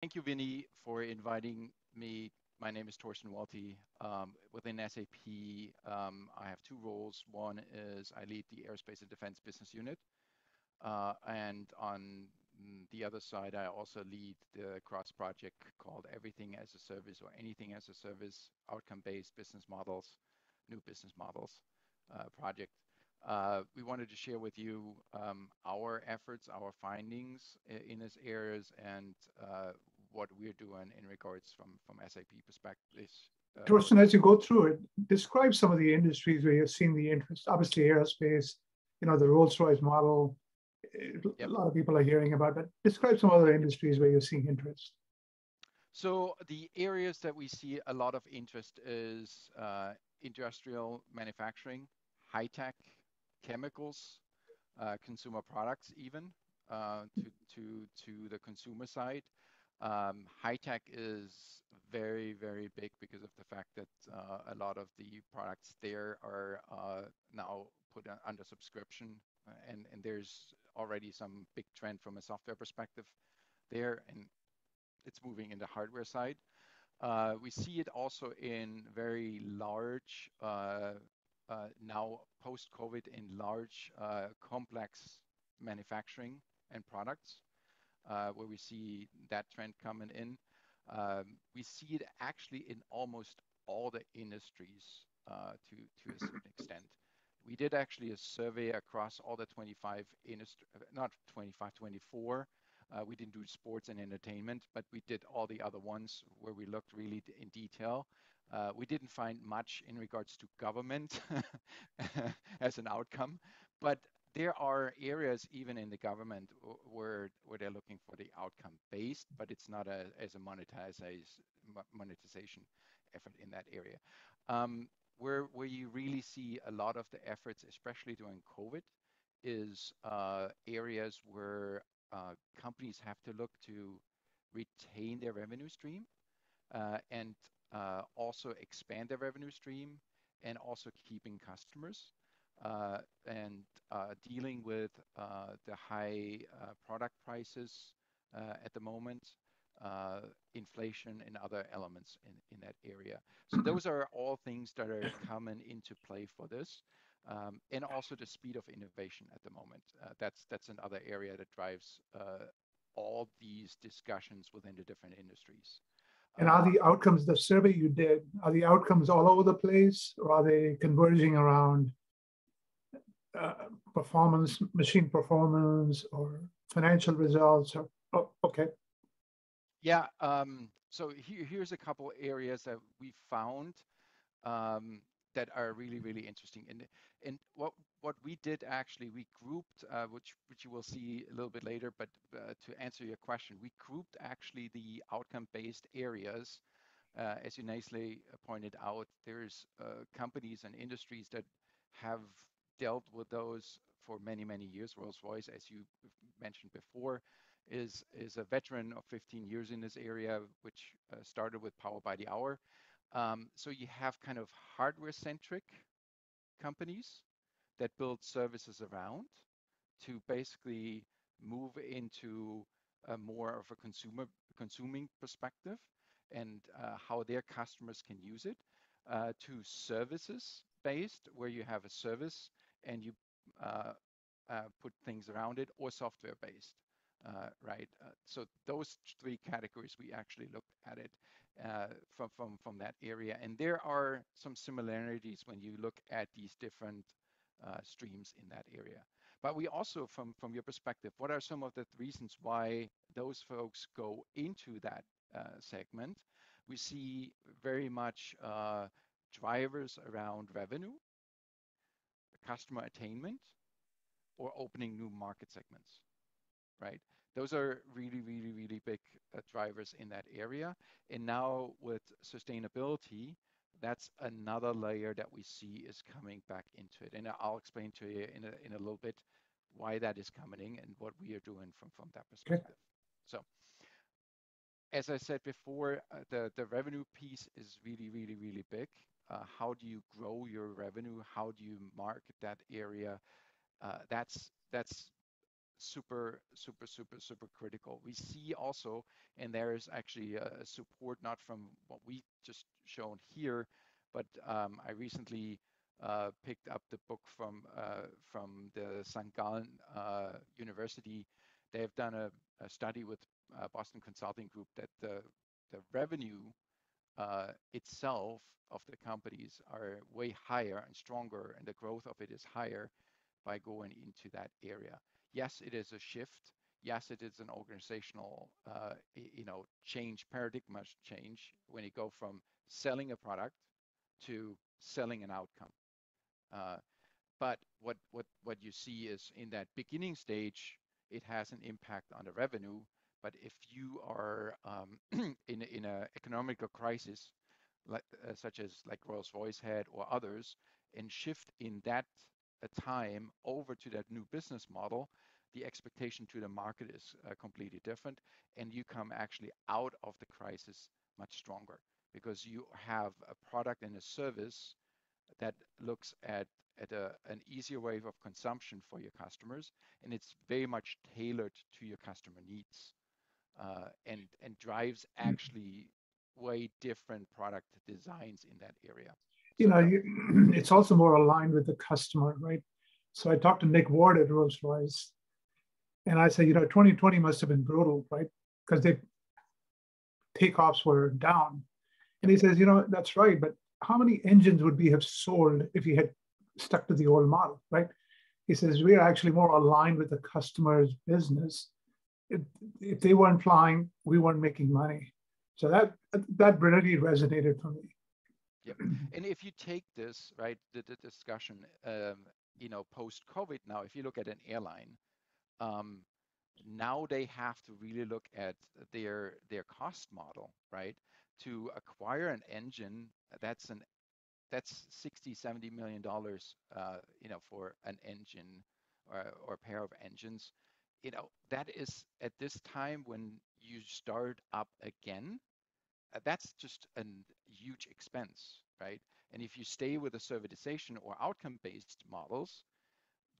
Thank you, Vinnie, for inviting me. My name is Torsten Welte. Um, within SAP, um, I have two roles. One is I lead the Aerospace and Defense Business Unit. Uh, and on the other side, I also lead the cross project called Everything as a Service or Anything as a Service, outcome-based business models, new business models uh, project. Uh, we wanted to share with you um, our efforts, our findings in these areas, and uh, what we're doing in regards from from SAP perspective. Uh, Torsten, as you go through it, describe some of the industries where you're seeing the interest. Obviously, aerospace, you know, the Rolls-Royce model, yep. a lot of people are hearing about, but describe some other industries where you're seeing interest. So the areas that we see a lot of interest is uh, industrial manufacturing, high tech, chemicals, uh, consumer products, even uh, to to to the consumer side. Um, high tech is very very big because of the fact that uh, a lot of the products there are uh, now put under subscription, uh, and and there's already some big trend from a software perspective there, and it's moving in the hardware side. Uh, we see it also in very large, uh, uh, now post-COVID, in large, complex manufacturing and products, where we see that trend coming in. Um, we see it actually in almost all the industries uh, to, a certain extent. We did actually a survey across all the 25 industry, not 25, 24 uh, we didn't do sports and entertainment, but we did all the other ones where we looked really in detail. Uh, we didn't find much in regards to government as an outcome, but there are areas even in the government where where they're looking for the outcome based, but it's not a, as a monetization effort in that area. Um, where where you really see a lot of the efforts, especially during COVID, is uh, areas where uh, companies have to look to retain their revenue stream uh, and uh, also expand their revenue stream and also keeping customers and uh, dealing with uh, the high product prices at the moment, inflation and other elements in, in that area. So those are all things that are coming into play for this um, and also the speed of innovation at the moment. Uh, that's that's another area that drives uh, all these discussions within the different industries. And are the outcomes the survey you did are the outcomes all over the place, or are they converging around uh, performance, machine performance, or financial results? Or, oh, okay. Yeah. Um, so here, here's a couple areas that we found. Um, that are really really interesting and and what what we did actually we grouped uh, which which you will see a little bit later but uh, to answer your question we grouped actually the outcome based areas uh, as you nicely pointed out there's uh, companies and industries that have dealt with those for many many years. Rolls-Royce as you mentioned before is is a veteran of 15 years in this area which uh, started with power by the hour. Um, so you have kind of hardware-centric companies that build services around to basically move into more of a consumer consuming perspective and uh, how their customers can use it uh, to services based where you have a service and you uh, uh put things around it or software based uh, right so those three categories we actually looked at it from, from, from that area. And there are some similarities when you look at these different streams in that area. But we also, from, from your perspective, what are some of the reasons why those folks go into that uh, segment? We see very much uh, drivers around revenue, customer attainment, or opening new market segments, right? Those are really, really, really big uh, drivers in that area. And now with sustainability, that's another layer that we see is coming back into it. And I'll explain to you in a, in a little bit why that is coming and what we are doing from, from that perspective. So as I said before, uh, the, the revenue piece is really, really, really big. Uh, how do you grow your revenue? How do you market that area? Uh, that's that's super, super, super, super critical. We see also, and there is actually support not from what we just shown here, but um, I recently uh, picked up the book from uh, from the St. Uh, University. They have done a, a study with uh, Boston Consulting Group that the the revenue uh, itself of the companies are way higher and stronger, and the growth of it is higher by going into that area. Yes, it is a shift. Yes, it is an organizational, uh, you know, change, paradigm change when you go from selling a product to selling an outcome. Uh, but what, what, what you see is in that beginning stage, it has an impact on the revenue. But if you are um, in, in an economical crisis, like, uh, such as like Rolls-Royce had or others, and shift in that uh, time over to that new business model, the expectation to the market is uh, completely different, and you come actually out of the crisis much stronger because you have a product and a service that looks at at a, an easier way of consumption for your customers, and it's very much tailored to your customer needs, uh, and and drives actually way different product designs in that area. You know, you, it's also more aligned with the customer, right? So I talked to Nick Ward at Rolls Royce, and I said, you know, 2020 must have been brutal, right? Because they takeoffs were down, and he says, you know, that's right, but how many engines would we have sold if we had stuck to the old model, right? He says, we are actually more aligned with the customer's business. If, they weren't flying, we weren't making money. So that that really resonated for me. Yeah, and if you take this right, the, the discussion, um, you know, post COVID now, if you look at an airline, um, now they have to really look at their their cost model, right? To acquire an engine, that's an that's 60 70 million dollars uh, you know for an engine or, or a pair of engines you know that is at this time when you start up again uh, that's just a huge expense right? And if you stay with the servitization or outcome based models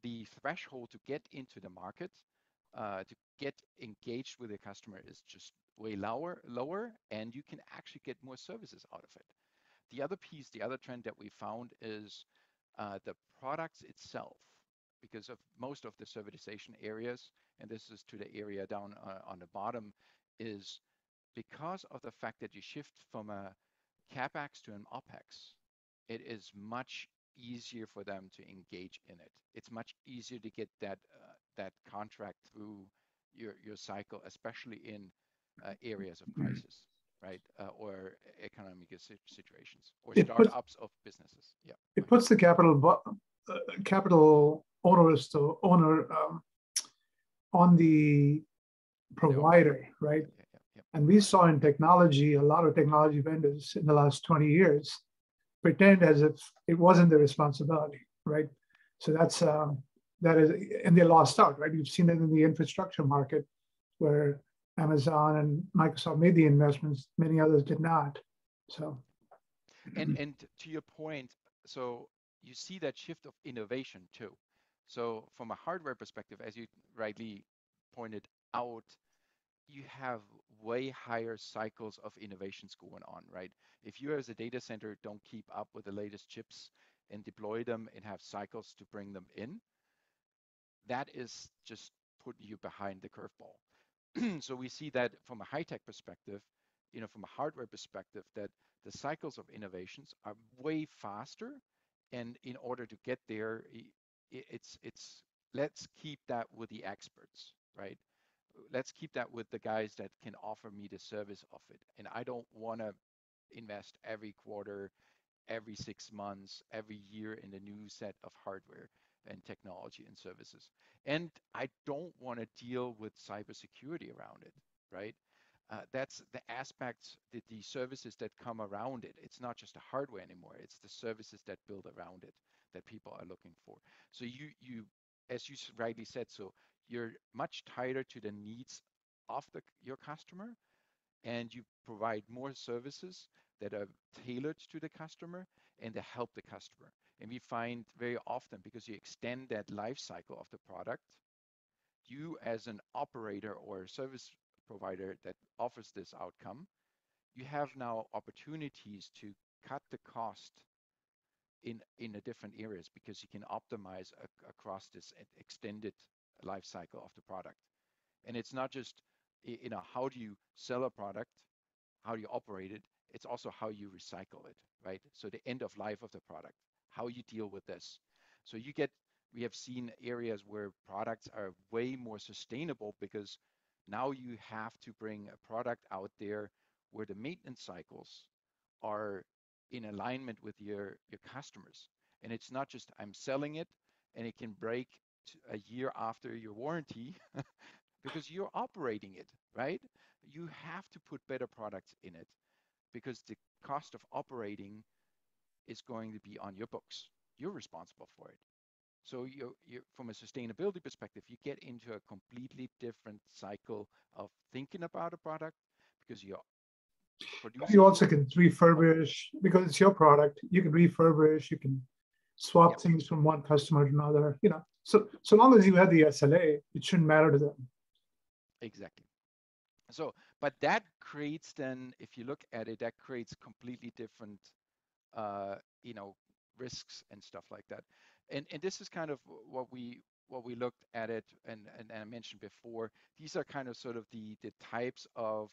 the threshold to get into the market uh, to get engaged with a customer is just way lower lower and you can actually get more services out of it. The other piece, the other trend that we found is uh, the products itself, because of most of the servitization areas, and this is to the area down uh, on the bottom, is because of the fact that you shift from a capex to an opex, it is much easier for them to engage in it. It's much easier to get that uh, that contract through your your cycle, especially in uh, areas of mm-hmm. crisis right? Uh, or economic situations or it startups puts, of businesses. Yeah. It puts the capital uh, capital owners to owner um, on the provider, right? Yeah, yeah, yeah. And we saw in technology a lot of technology vendors in the last 20 years pretend as if it wasn't their responsibility, right? So that's um, that is, and they lost out, right? You've seen it in the infrastructure market where Amazon and Microsoft made the investments, many others did not. So, and and to your point, so you see that shift of innovation too. So from a hardware perspective, as you rightly pointed out, you have way higher cycles of innovations going on, right? If you as a data center don't keep up with the latest chips and deploy them and have cycles to bring them in, that is just putting you behind the curveball. so we see that from a high tech perspective, you know, from a hardware perspective, that the cycles of innovations are way faster. And in order to get there, it's it's let's keep that with the experts, right? Let's keep that with the guys that can offer me the service of it. And I don't want to invest every quarter, every six months, every year in a new set of hardware and technology and services. And I don't want to deal with cybersecurity around it, right? Uh, that's the aspects, the, the services that come around it. It's not just the hardware anymore. It's the services that build around it that people are looking for. So you, you, as you rightly said, so you're much tighter to the needs of the, your customer, and you provide more services that are tailored to the customer and to help the customer. And we find very often because you extend that life cycle of the product, you as an operator or service provider that offers this outcome, you have now opportunities to cut the cost in in different areas because you can optimize across this extended life cycle of the product. And it's not just you know how do you sell a product, how do you operate it, it's also how you recycle it, right? So the end of life of the product, how you deal with this. So you get we have seen areas where products are way more sustainable because now you have to bring a product out there where the maintenance cycles are in alignment with your your customers. And it's not just i'm selling it and it can break a year after your warranty because you're operating it right? You have to put better products in it because the cost of operating is going to be on your books. You're responsible for it. So you from a sustainability perspective you get into a completely different cycle of thinking about a product because you're you also can refurbish because it's your product. You can refurbish. You can swap yep. things from one customer to another. You know, so so long as you have the SLA, it shouldn't matter to them. Exactly. So, but that creates then, if you look at it, that creates completely different, uh, you know, risks and stuff like that. And and this is kind of what we what we looked at it and, and, and I mentioned before. These are kind of sort of the the types of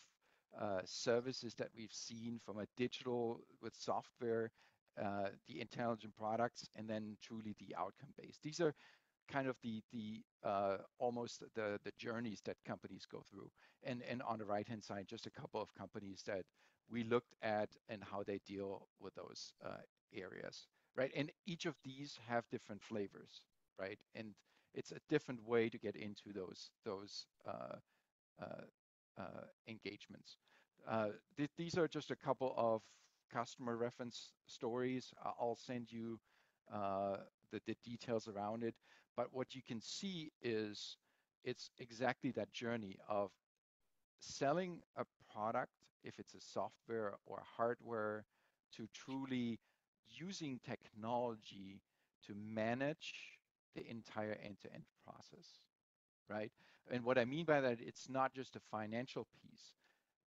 services that we've seen from a digital with software, uh, the intelligent products, and then truly the outcome based. These are kind of the the uh, almost the the journeys that companies go through. And and on the right hand side, just a couple of companies that we looked at and how they deal with those uh, areas, right? And each of these have different flavors, right? And it's a different way to get into those those uh, uh, uh, engagements. Uh, th these are just a couple of customer reference stories. I'll send you uh, the, the details around it. But what you can see is it's exactly that journey of selling a product, if it's a software or hardware, to truly using technology to manage the entire end-to-end -end process, right? And what I mean by that, it's not just a financial piece.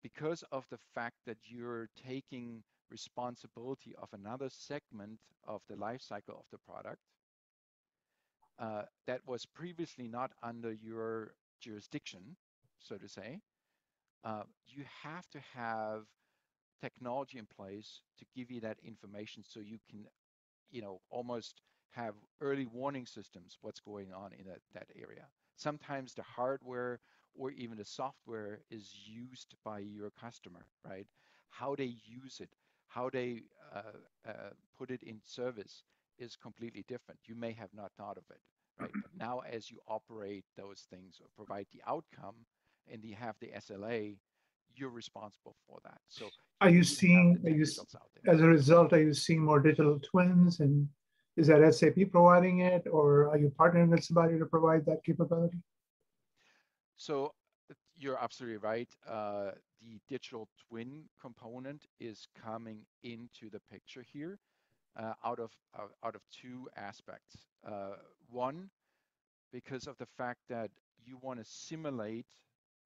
Because of the fact that you're taking responsibility of another segment of the life cycle of the product uh, that was previously not under your jurisdiction, so to say, uh, you have to have technology in place to give you that information so you can, you know, almost have early warning systems what's going on in that, that area. Sometimes the hardware or even the software is used by your customer, right? How they use it, how they uh, uh, put it in service is completely different. You may have not thought of it, right? But now as you operate those things or provide the outcome and you have the SLA, you're responsible for that. So are you seeing, are you, as a result, are you seeing more digital twins and is that SAP providing it, or are you partnering with somebody to provide that capability? So you're absolutely right. Uh, the digital twin component is coming into the picture here uh, out of uh, out of two aspects. Uh, one, because of the fact that you want to simulate,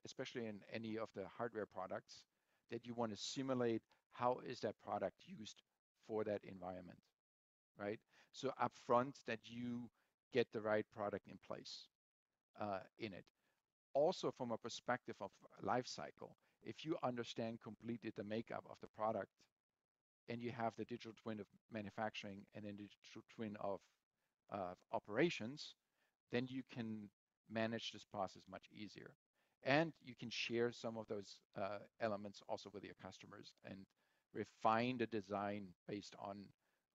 especially in any of the hardware products, that you want to simulate how is that product used for that environment, right? So upfront that you get the right product in place uh, in it. Also from a perspective of life cycle, if you understand completely the makeup of the product and you have the digital twin of manufacturing and then the digital twin of uh, operations, then you can manage this process much easier. And you can share some of those uh, elements also with your customers and refine the design based on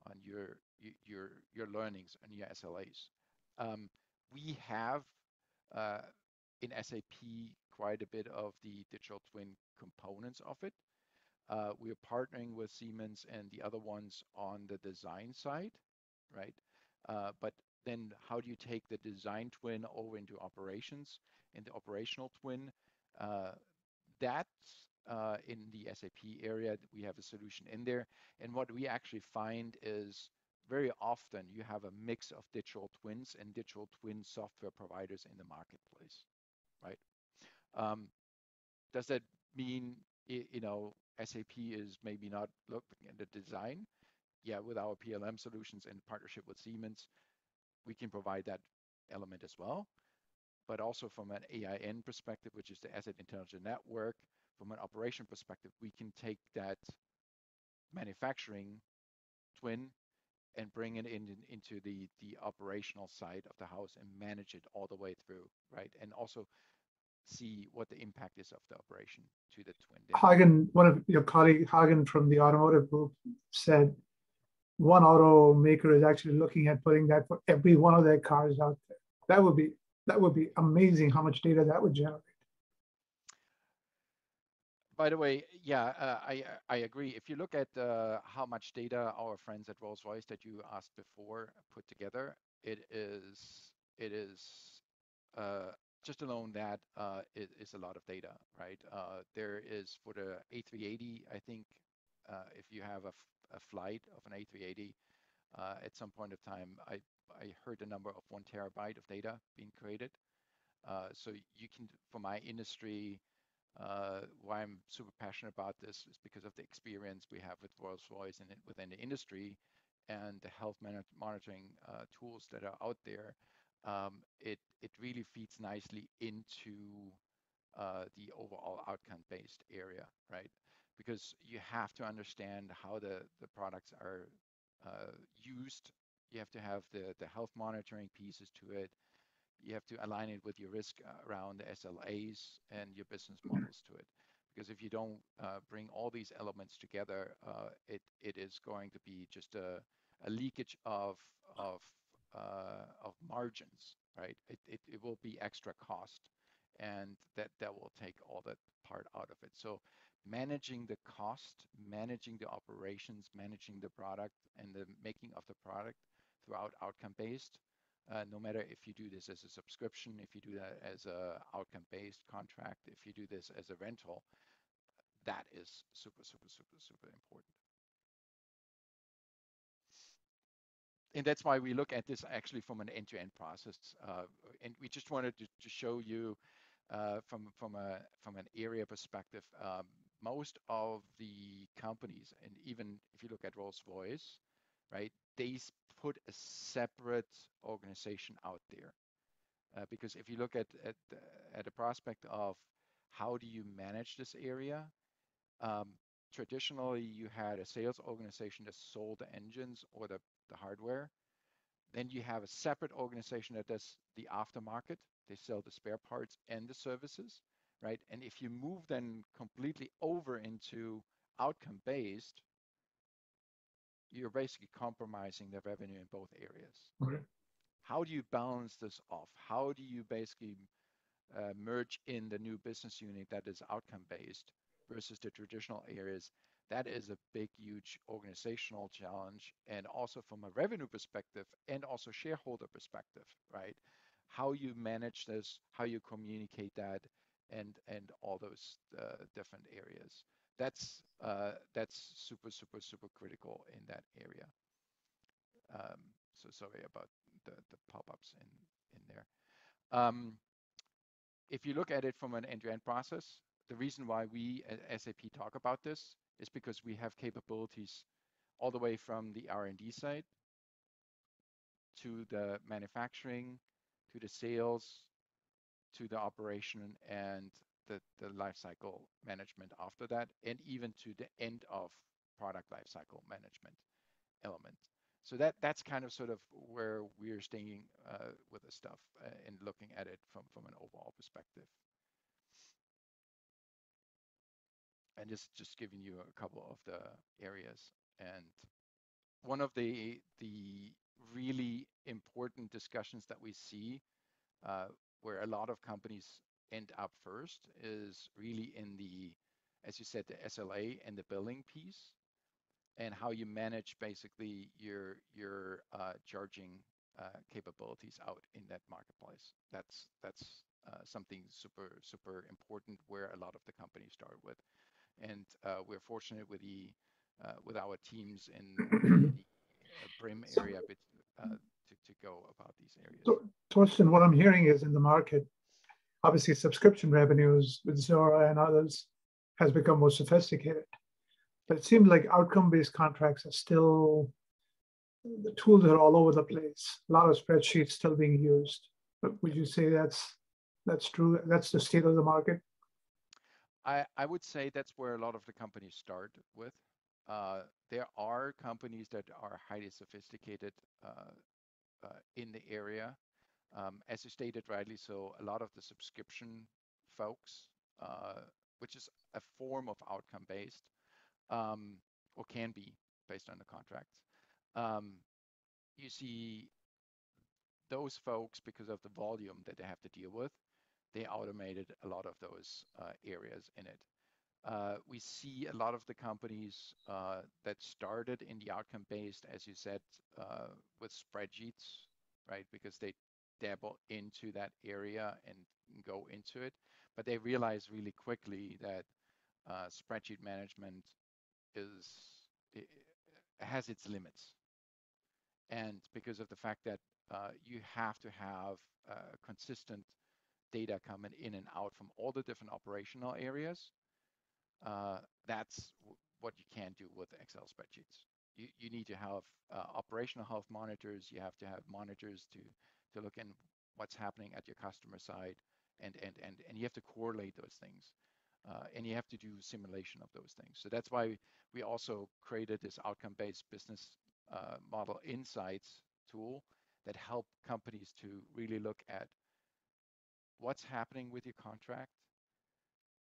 on your your your learnings and your SLAs. Um, we have uh, in SAP quite a bit of the digital twin components of it. Uh, we are partnering with Siemens and the other ones on the design side, right? Uh, but then how do you take the design twin over into operations and the operational twin? Uh, that's uh, in the SAP area. We have a solution in there. And what we actually find is very often you have a mix of digital twins and digital twin software providers in the marketplace. right? Um, does that mean you know SAP is maybe not looking at the design? Yeah, with our PLM solutions in partnership with Siemens, we can provide that element as well. But also from an AIN perspective, which is the Asset Intelligent Network, from an operation perspective, we can take that manufacturing twin and bring it in, into the, the operational side of the house and manage it all the way through, right? And also see what the impact is of the operation to the twin. Hagen, one of your colleague, Hagen from the automotive group said one automaker is actually looking at putting that for every one of their cars out there. That would be that would be amazing how much data that would generate. By the way, yeah, uh, I I agree. If you look at uh, how much data our friends at Rolls Royce that you asked before put together, it is it is uh, just alone that uh, it is a lot of data, right? Uh, there is for the A380, I think uh, if you have a, a flight of an A380, uh, at some point of time, I, I heard the number of one terabyte of data being created. Uh, so you can, for my industry, uh, why I'm super passionate about this is because of the experience we have with Rolls-Royce and within the industry and the health monitoring uh, tools that are out there. Um, it it really feeds nicely into uh, the overall outcome-based area, right? Because you have to understand how the the products are uh, used. You have to have the, the health monitoring pieces to it. You have to align it with your risk uh, around the SLAs and your business models to it. Because if you don't uh, bring all these elements together, uh, it, it is going to be just a, a leakage of, of, uh, of margins, right? It, it, it will be extra cost and that, that will take all that part out of it. So managing the cost, managing the operations, managing the product and the making of the product throughout outcome-based. Uh, no matter if you do this as a subscription, if you do that as a outcome-based contract, if you do this as a rental, that is super, super, super, super important. And that's why we look at this actually from an end-to-end process. Uh, and we just wanted to, to show you uh, from from a from an area perspective um, most of the companies, and even if you look at Rolls-Royce, right, they put a separate organization out there. Uh, because if you look at at at a prospect of how do you manage this area, um, traditionally you had a sales organization that sold the engines or the, the hardware. Then you have a separate organization that does the aftermarket. They sell the spare parts and the services right? And if you move then completely over into outcome based, you're basically compromising the revenue in both areas. Okay. How do you balance this off? How do you basically uh, merge in the new business unit that is outcome based versus the traditional areas? That is a big, huge organizational challenge, and also from a revenue perspective and also shareholder perspective, right? How you manage this, how you communicate that, and and all those uh, different areas. That's uh, that's super super super critical in that area. Um, so sorry about the the pop-ups in in there. Um, if you look at it from an end-to-end process, the reason why we at SAP talk about this is because we have capabilities all the way from the R&D side to the manufacturing, to the sales, to the operation and the, the lifecycle management after that, and even to the end of product lifecycle management element. So that that's kind of sort of where we're staying uh, with the stuff uh, and looking at it from from an overall perspective. And just just giving you a couple of the areas. And one of the the really important discussions that we see uh, where a lot of companies end up first is really in the, as you said, the SLA and the billing piece, and how you manage basically your your uh, charging uh, capabilities out in that marketplace. That's that's uh, something super super important where a lot of the companies start with, and uh, we're fortunate with the uh, with our teams in the uh, BRIM area to, to go about these areas. So, Torsten, what I'm hearing is in the market, obviously subscription revenues with Zuora and others has become more sophisticated. But it seems like outcome-based contracts are still the tools are all over the place. A lot of spreadsheets still being used. But would you say that's that's true? That's the state of the market. I, I would say that's where a lot of the companies start with. Uh, there are companies that are highly sophisticated uh, uh, in the area. Um, as you stated rightly, so a lot of the subscription folks, uh, which is a form of outcome based, um, or can be based on the contracts. Um, you see those folks, because of the volume that they have to deal with, they automated a lot of those uh, areas in it. Uh, we see a lot of the companies uh, that started in the outcome-based, as you said, uh, with spreadsheets, right? Because they dabble into that area and go into it, but they realize really quickly that uh, spreadsheet management is it has its limits, and because of the fact that uh, you have to have consistent data coming in and out from all the different operational areas, uh, that's what you can't do with Excel spreadsheets. You, you need to have uh, operational health monitors. You have to have monitors to, to look in what's happening at your customer side, and, and, and, and you have to correlate those things. Uh, and you have to do simulation of those things. So that's why we also created this outcome-based business uh, model insights tool that help companies to really look at what's happening with your contract,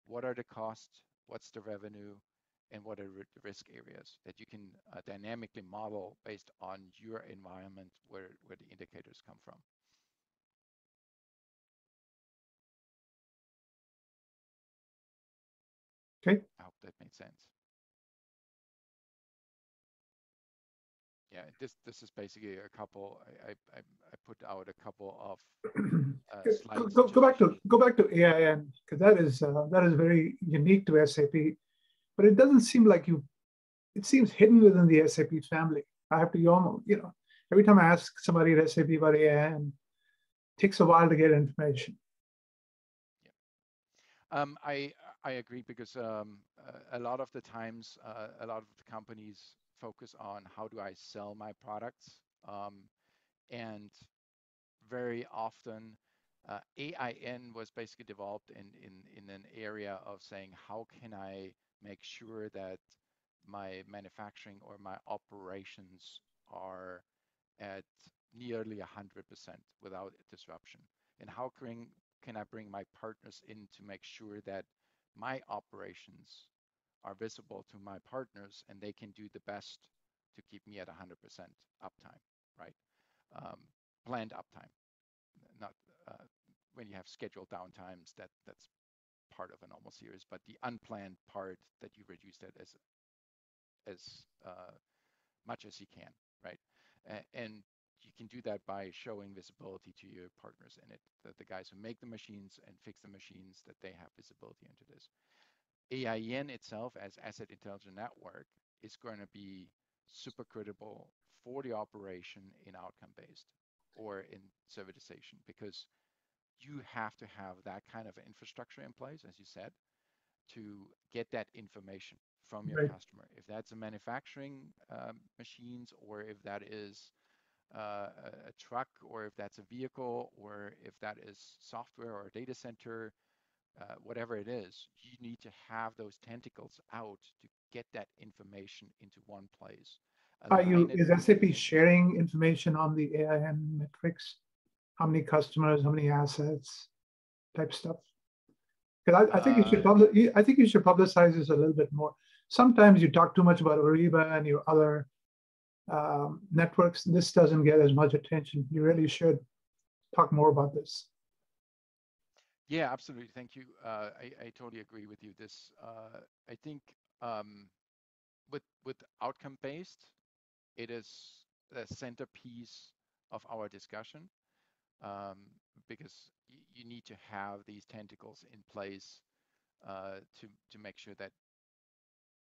what are the costs, what's the revenue, and what are the risk areas that you can uh, dynamically model based on your environment where, where the indicators come from. Okay. I hope that made sense. yeah, this this is basically a couple. I I, I put out a couple of uh, slides. Go, go back to go back to AIN because that is uh, that is very unique to SAP, but it doesn't seem like you. It seems hidden within the SAP family. I have to you know every time I ask somebody at SAP about AIN, it takes a while to get information. Yeah. Um, I I agree because um, a lot of the times, uh, a lot of the companies focus on how do I sell my products. Um, and very often, uh, AIN was basically developed in, in, in an area of saying, how can I make sure that my manufacturing or my operations are at nearly 100% without disruption? And how can, can I bring my partners in to make sure that my operations are visible to my partners and they can do the best to keep me at 100% uptime, right? Um, planned uptime, not uh, when you have scheduled downtimes, that that's part of a normal series, but the unplanned part that you reduce that as as uh, much as you can, right? and you can do that by showing visibility to your partners in it, the, the guys who make the machines and fix the machines, that they have visibility into this. AIN itself as Asset Intelligent Network is going to be super critical for the operation in outcome-based or in servitization because you have to have that kind of infrastructure in place, as you said, to get that information from your right. customer. If that's a manufacturing um, machines or if that is uh, a truck or if that's a vehicle or if that is software or a data center uh, whatever it is, you need to have those tentacles out to get that information into one place. Are you, is SAP sharing information on the AIN metrics? How many customers, how many assets, type stuff? Because I, I, think you should uh, public, I think you should publicize this a little bit more. Sometimes you talk too much about Ariba and your other um, networks. This doesn't get as much attention. You really should talk more about this. Yeah, absolutely. Thank you. Uh, I, I totally agree with you. This, uh, I think, um, with with outcome based, it is the centerpiece of our discussion um, because you need to have these tentacles in place uh, to to make sure that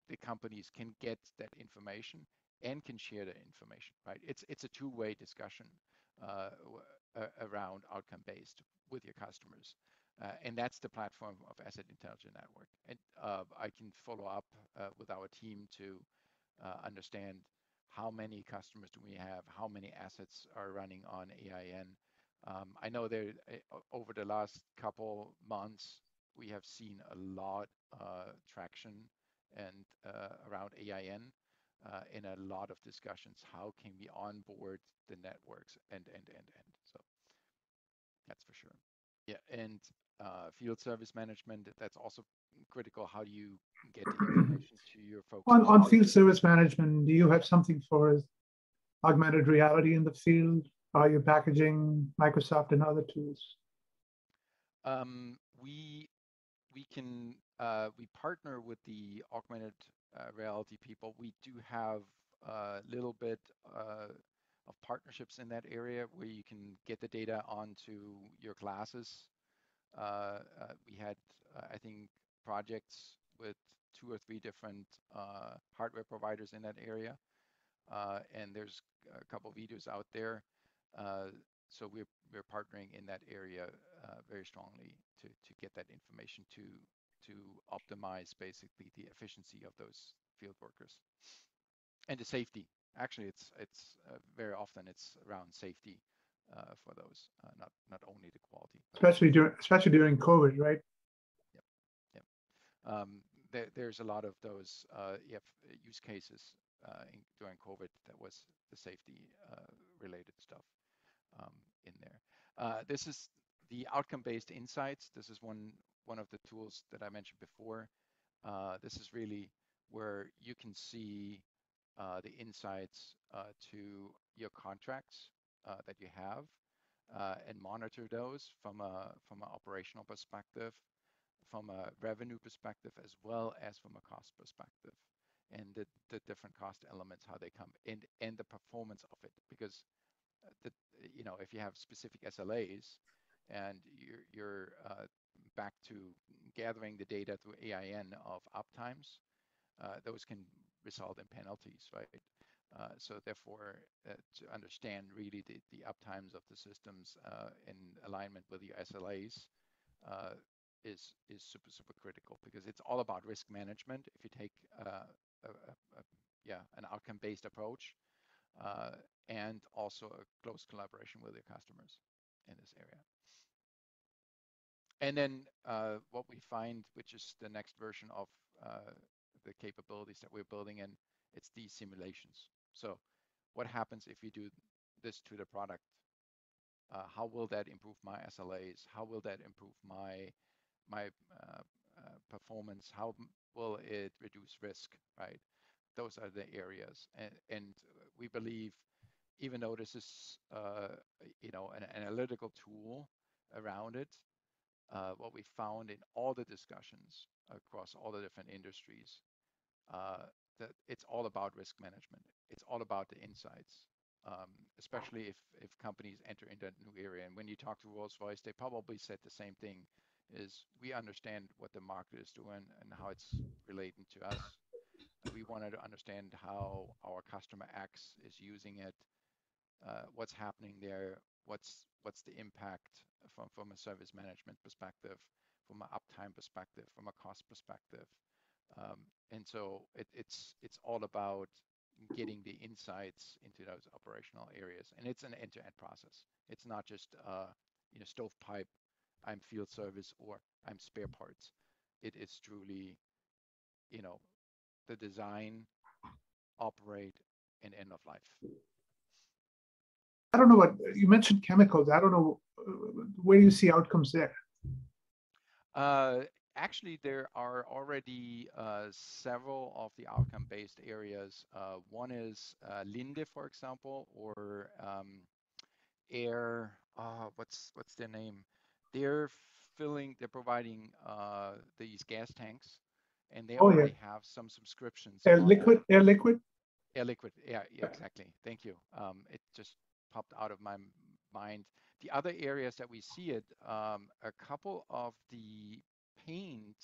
the companies can get that information and can share that information. Right? It's it's a two-way discussion uh, around outcome based with your customers. Uh, and that's the platform of Asset Intelligence Network. And uh, I can follow up uh, with our team to uh, understand how many customers do we have, how many assets are running on AIN. Um, I know there uh, over the last couple months we have seen a lot uh, traction and around AIN. in a lot of discussions, how can we onboard the networks and and and and so that's for sure. Yeah, and uh, field service management, that's also critical. How do you get information to your folks? On, on field service management, do you have something for augmented reality in the field? Are you packaging Microsoft and other tools? Um, we we can uh, we partner with the augmented uh, reality people. We do have a little bit uh, of partnerships in that area where you can get the data onto your glasses uh, uh, we had, uh, I think, projects with two or three different hardware providers in that area. and there's a couple of videos out there. So we're, we're partnering in that area very strongly to, to get that information to, to optimize basically the efficiency of those field workers and the safety. Actually, it's it's uh, very often it's around safety uh, for those, uh, not not only the quality. Especially during especially during COVID, right? Yep, yep. Um, there, there's a lot of those uh, use cases in, during COVID that was the safety related stuff um, in there. this is the outcome-based insights. This is one one of the tools that I mentioned before. Uh, this is really where you can see uh, the insights uh, to your contracts uh, that you have uh, and monitor those from a from an operational perspective, from a revenue perspective, as well as from a cost perspective, and the, the different cost elements, how they come, and and the performance of it. Because uh, the you know if you have specific SLAs and you're you're uh, back to gathering the data through AIN of uptimes, uh, those can result in penalties, right? Uh, so therefore, uh, to understand really the, the uptimes of the systems uh, in alignment with your SLAs uh, is is super super critical because it's all about risk management. If you take uh, a, a, a, yeah an outcome-based approach and also a close collaboration with your customers in this area. And then what we find, which is the next version of the capabilities that we're building in, it's these simulations. So what happens if you do this to the product? Uh, how will that improve my SLAs? How will that improve my my uh, uh, performance? How will it reduce risk? Right? Those are the areas, and, and we believe, even though this is uh, you know an, an, analytical tool around it, uh, what we found in all the discussions across all the different industries uh, that it's all about risk management. It's all about the insights, um, especially if if companies enter into a new area. And when you talk to Rolls-Royce, they probably said the same thing: is we understand what the market is doing and how it's relating to us. We wanted to understand how our customer X is using it, uh, what's happening there, what's what's the impact from from a service management perspective, from an uptime perspective, from a cost perspective. Um, and so it, it's it's all about getting the insights into those operational areas, and it's an end-to-end process. It's not just uh, you know stovepipe, I'm field service, or I'm spare parts. It is truly, you know, the design, operate, and end of life. I don't know what you mentioned chemicals. I don't know uh, where do you see outcomes there. Uh, actually, there are already uh, several of the outcome-based areas. Uh, one is uh, Linde, for example, or um, Air. Uh, what's what's their name? They're filling. They're providing uh, these gas tanks, and they oh, already yeah. have some subscriptions. Air liquid. Air liquid. Air liquid. Yeah, yeah, exactly. Thank you. Um, it just popped out of my mind. The other areas that we see it, um, a couple of the paint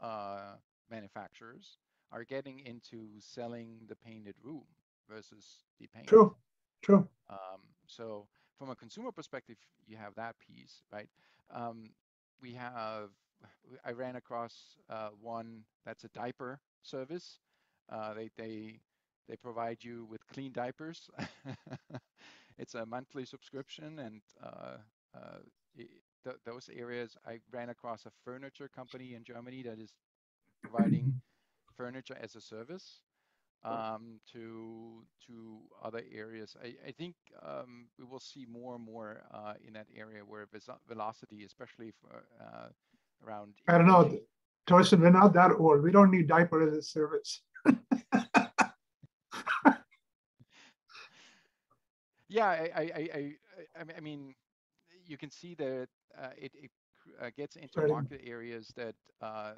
uh, manufacturers are getting into selling the painted room versus the paint. True, true. Um, so from a consumer perspective, you have that piece, right? Um, we have, I ran across uh, one that's a diaper service. Uh, they, they, they provide you with clean diapers. it's a monthly subscription and uh, uh, it, th those areas. I ran across a furniture company in Germany that is providing furniture as a service um, to to other areas. I, I think um, we will see more and more uh, in that area where velocity, especially for uh, around. I don't know, Torsten, we're not that old. We don't need diaper as a service. yeah, I, I, I, I, mean, you can see that uh, it, it uh, gets into right. market areas that uh,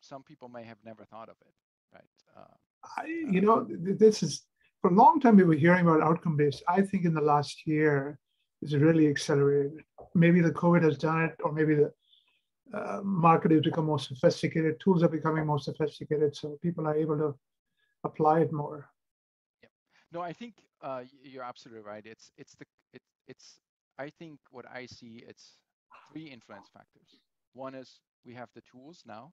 some people may have never thought of it, right? Uh, I, you know, this is for a long time we were hearing about outcome based. I think in the last year, it's really accelerated. Maybe the COVID has done it, or maybe the uh, market has become more sophisticated. Tools are becoming more sophisticated, so people are able to apply it more. Yeah. No, I think uh, you're absolutely right. It's it's the it, it's I think what I see it's three influence factors. One is we have the tools now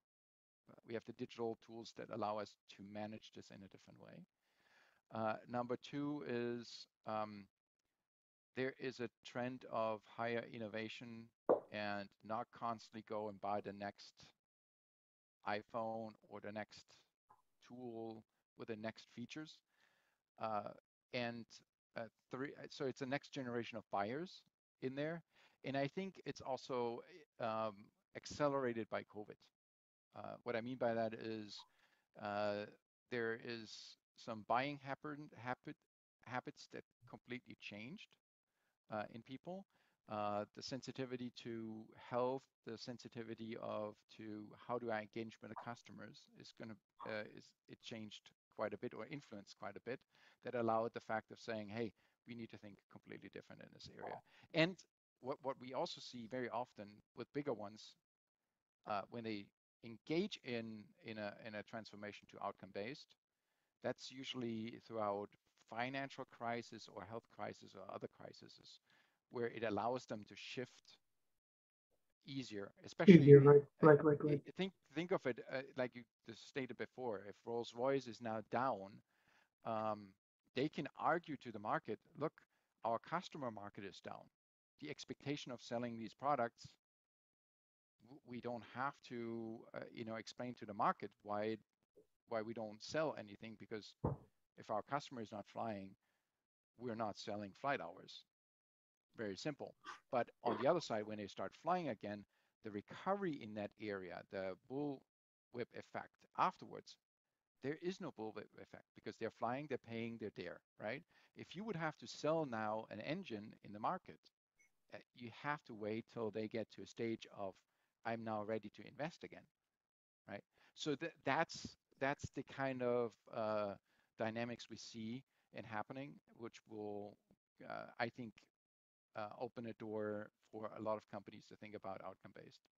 we have the digital tools that allow us to manage this in a different way. Uh, number two is um, there is a trend of higher innovation and not constantly go and buy the next iPhone or the next tool with the next features. Uh, and uh, three, so it's a next generation of buyers in there. And I think it's also um, accelerated by COVID. Uh, what I mean by that is uh, there is some buying happen, habit, habits that completely changed uh, in people. Uh, the sensitivity to health, the sensitivity of to how do I engage with the customers is going to uh, is it changed quite a bit or influenced quite a bit that allowed the fact of saying, hey, we need to think completely different in this area. And what what we also see very often with bigger ones, uh, when they engage in in a in a transformation to outcome based, that's usually throughout financial crisis or health crisis or other crises where it allows them to shift easier, especially easier, right, right, right, right. Think think of it uh, like you stated before. If Rolls Royce is now down, um, they can argue to the market, look, our customer market is down. The expectation of selling these products we don't have to, uh, you know, explain to the market why why we don't sell anything because if our customer is not flying, we're not selling flight hours. Very simple. But on the other side, when they start flying again, the recovery in that area, the bullwhip effect afterwards, there is no bullwhip effect because they're flying, they're paying, they're there, right? If you would have to sell now an engine in the market, uh, you have to wait till they get to a stage of I'm now ready to invest again, right? So th- that's that's the kind of uh, dynamics we see and happening, which will, uh, I think, Uh, open a door for a lot of companies to think about outcome based.